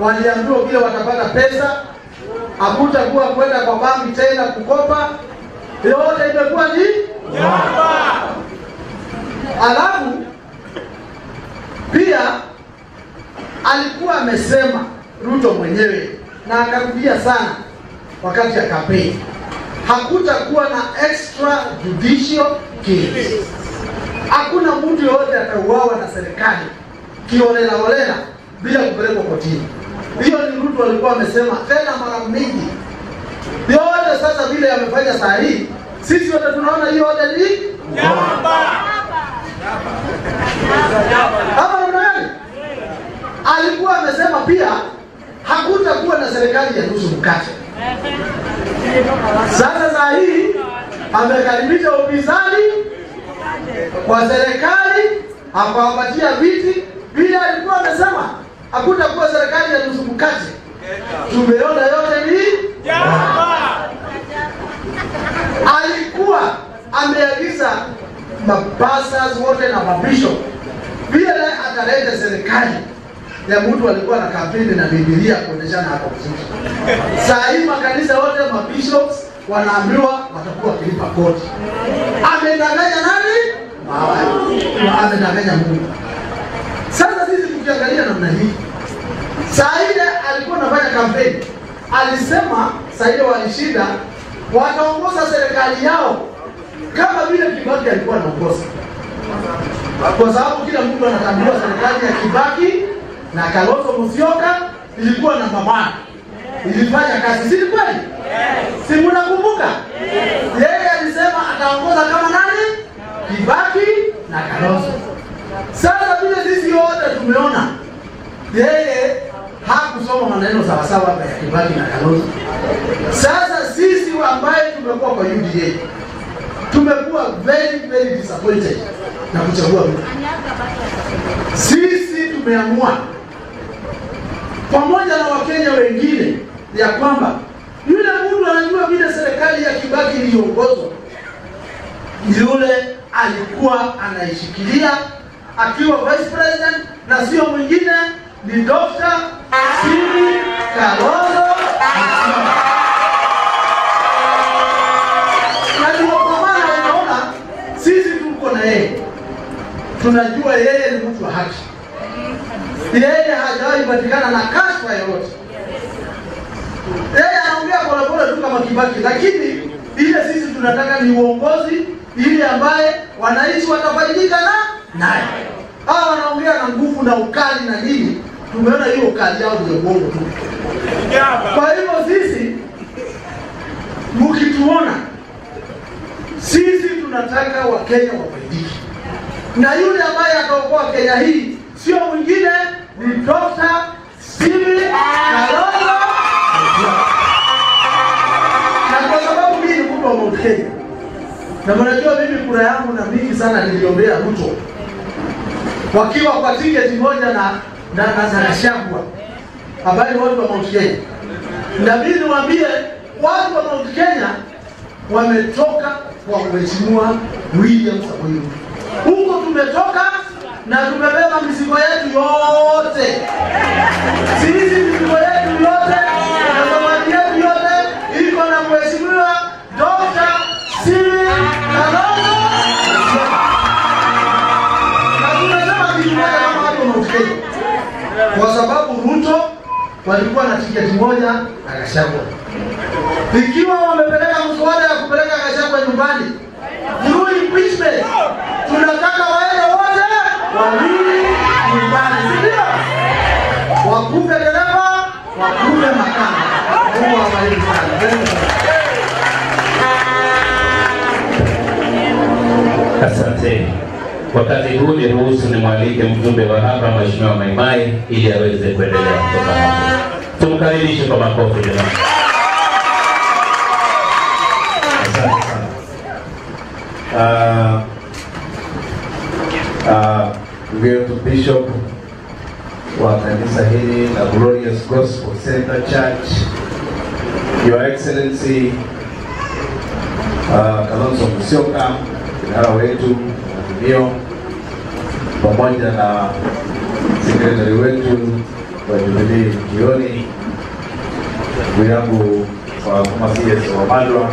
waliambiwa vile watapata pesa, hakutakuwa kwenda kwa banki tena kukopa, yote imekuwa ni alafu pia alikuwa amesema Ruto mwenyewe na akarudia sana wakati ya kampeni, hakutakuwa na extra judicial case. Hakuna mtu yoyote atauawa na serikali kiolelaolela bila kupelekwa kotini. Hiyo ni Ruto alikuwa amesema tena mara mingi. Yote sasa vile yamefanya saa hii, sisi wote tunaona hiyo yote ni ama namna gani? Alikuwa amesema pia hakutakuwa na serikali ya nusu mkate. Sasa saa hii amekaribisha upinzani kwa serikali, akawapatia viti vile alikuwa amesema hakutakuwa serikali ya nusu mkate. Tumeona yote ni alikuwa ameagiza mapasas wote na mabisho vile ataleta serikali ya mtu alikuwa na kampeni na Biblia kuonyeshana hapo vizuri. Saa hii makanisa yote mabishops wanaambiwa watakuwa kilipa koti Amedanganya nani? Amedanganya Mungu. Tukiangalia namna hii, Saida alikuwa anafanya kampeni, alisema Saida walishinda, wataongoza serikali yao kama vile Kibaki alikuwa anaongoza, kwa sababu kila mtu anatambua serikali ya Kibaki na Kalonzo Musyoka ilikuwa namba moja, ilifanya kazi, si kweli? Si mnakumbuka? Yeye alisema ataongoza kama nani? Kibaki na Kalonzo. Sasa sisi wote tumeona yeye hakusoma maneno sawasawa ya Kibaki na Kalonzo. Sasa sisi ambaye tumekuwa kwa UDA tumekuwa very very disappointed na kuchagua mtu. Sisi tumeamua pamoja na Wakenya wengine ya kwamba yule mtu anajua vile serikali ya Kibaki iliongozwa, yule alikuwa anaishikilia akiwa vice president na sio mwingine, ni Dr. Simi Kalonzo Na ndio kwa maana unaona sisi tuko na yeye, tunajua yeye ni mtu wa haki, yeye hajawahi patikana na kashfa yoyote. Yeye anaongea polepole tu kama Kibaki, lakini ile sisi tunataka ni uongozi ili ambaye wananchi watafaidika na naye. Hawa wanaongea na nguvu na ukali na nini, tumeona hiyo ukali yao ni uongo tu. Kwa hivyo sisi mkituona sisi tunataka Wakenya wafaidike, na yule ambaye ataokoa Kenya hii sio mwingine ni Dr. Simi Kalonzo wa Mount Kenya, na mnajua mimi kura yangu na mingi sana niliombea Ruto. Wakiwa kwa tiketi moja na na Gachagua, habari watu wa Mount Kenya, na mimi niwaambie watu wa Mount Kenya wametoka kwa mheshimiwa William Samoei Ruto. Huko tumetoka na tumebeba mizigo yetu yote, kwa sababu Ruto walikuwa na tiketi moja na Gachagua ikiwa wamepeleka mswada ya kupeleka Gachagua nyumbani through impeachment, tunataka waende wote wawili nyumbani, si ndio? Wakupe dereva, wakupe makanga. Mungu sana. Asante. Wakati huu ni ruhusu nimwalike mjumbe wa hapa Mheshimiwa Maimai ili aweze kuendelea kutoka hapo. Tumkaribishe kwa makofi jamani. Asante sana. Uh, uh, Bishop wa kanisa hili la Glorious Gospel Center Church, Your Excellency uh, Kalonzo Musyoka, kinara wetu Azimio, pamoja na sekretari wetu wa Jubilee jioni, ndugu yangu wa kama CS wa Malwa